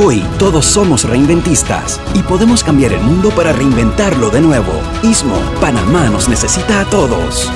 Hoy todos somos reinventistas y podemos cambiar el mundo para reinventarlo de nuevo. Istmo, Panamá nos necesita a todos.